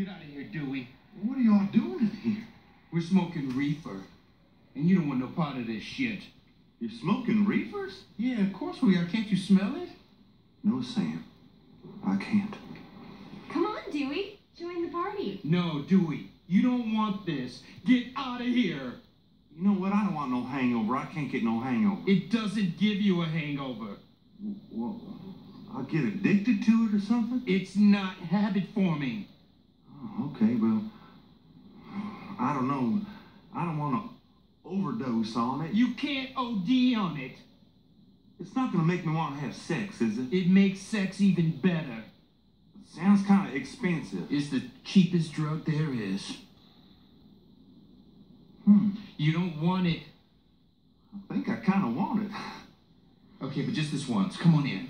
Get out of here, Dewey. What are y'all doing in here? We're smoking reefer. And you don't want no part of this shit. You're smoking reefers? Yeah, of course we are. Can't you smell it? No, Sam. I can't. Come on, Dewey. Join the party. No, Dewey. You don't want this. Get out of here. You know what? I don't want no hangover. I can't get no hangover. It doesn't give you a hangover. Well, I'll get addicted to it or something? It's not habit forming. Oh, okay, well, I don't know. I don't want to overdose on it. You can't OD on it. It's not going to make me want to have sex, is it? It makes sex even better. Sounds kind of expensive. It's the cheapest drug there is. Hmm. You don't want it. I think I kind of want it. Okay, but just this once. Come on in.